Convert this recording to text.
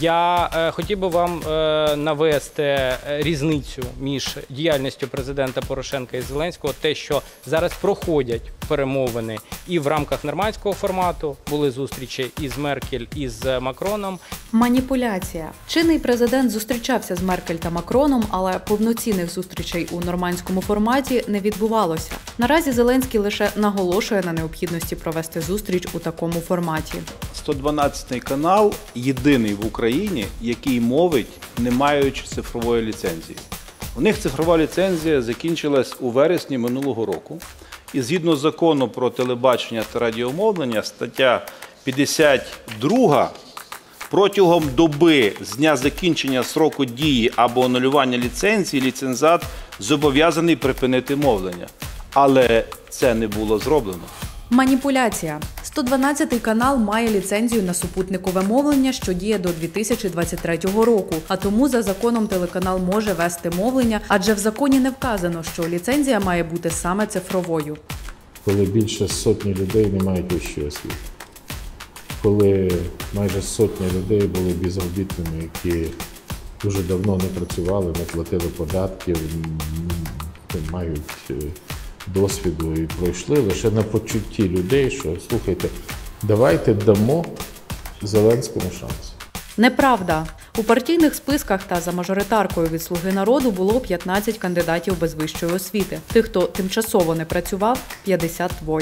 Я е, хотів би вам е, навести е, різницю між діяльністю президента Порошенка і Зеленського, те, що зараз проходять перемовини і в рамках нормандського формату були зустрічі із Меркель і з Макроном. Маніпуляція. Чинний президент зустрічався з Меркель та Макроном, але повноцінних зустрічей у нормандському форматі не відбувалося. Наразі Зеленський лише наголошує на необхідності провести зустріч у такому форматі. 112 канал єдиний в Україні, який мовить, не маючи цифрової ліцензії. У них цифрова ліцензія закінчилась у вересні минулого року. І згідно закону про телебачення та радіомовлення, стаття 52 протягом доби з дня закінчення сроку дії або анулювання ліцензії ліцензат зобов'язаний припинити мовлення. Але це не було зроблено. Маніпуляція. 112 канал має ліцензію на супутникове мовлення, що діє до 2023 року. А тому за законом телеканал може вести мовлення, адже в законі не вказано, що ліцензія має бути саме цифровою. коли більше сотні людей не мають вищої освіти, коли майже сотня людей були безробітними, які дуже давно не працювали, не платили податків, не мають е, досвіду і пройшли лише на почутті людей, що слухайте, давайте дамо Зеленському шанс. Неправда. У партійних списках та за мажоритаркою від Слуги народу було 15 кандидатів без вищої освіти. Тих, хто тимчасово не працював, 52.